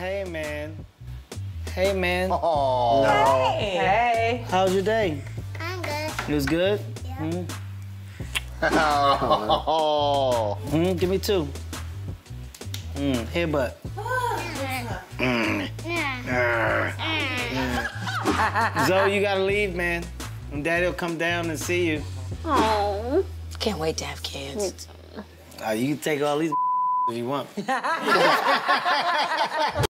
Hey, man. Hey, man. Oh. Hey. Hey. How was your day? I'm good. It was good? Yeah. Mm. Oh. Mm, give me two. Mm, headbutt. Mm. Zoe, you gotta leave, man. And Daddy'll come down and see you. Oh. Can't wait to have kids. Uh, you can take all these if you want.